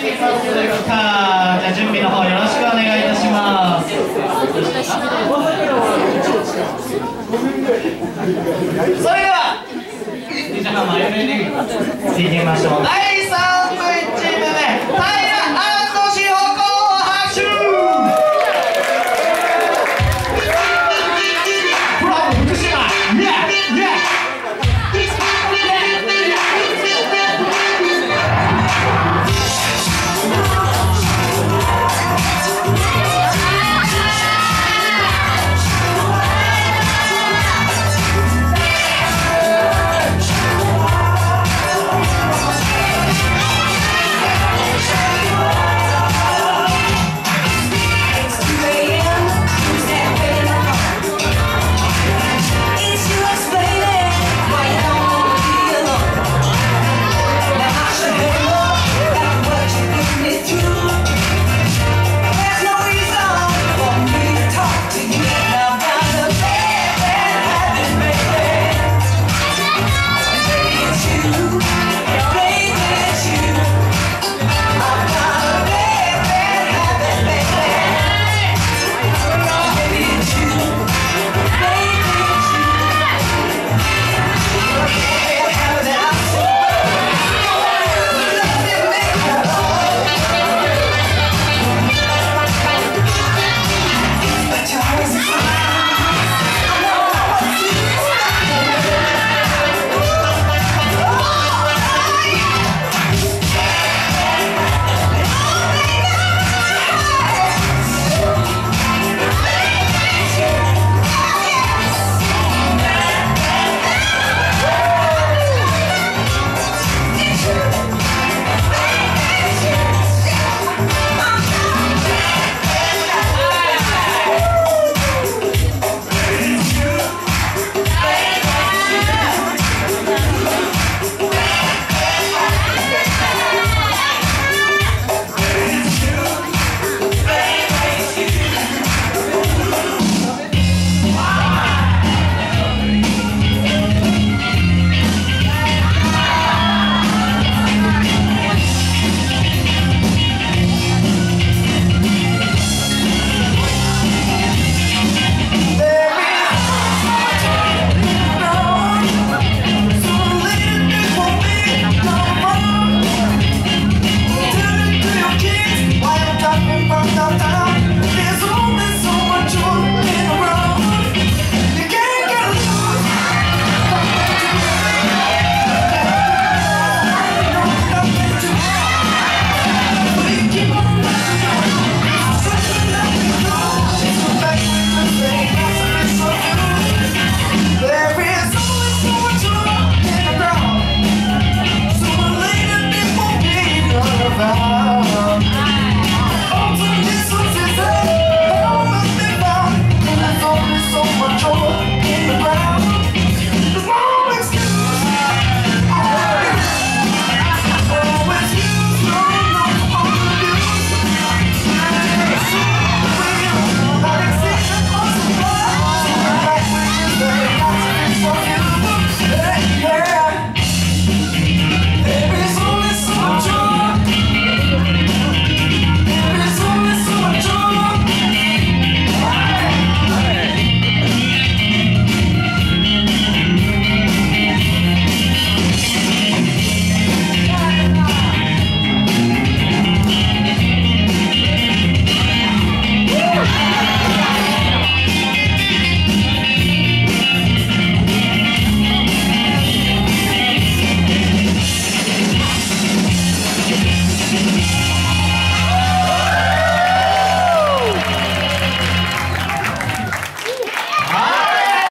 さあじゃ準備の方よろしくお願いいたします。それでは。じいきましょう。第3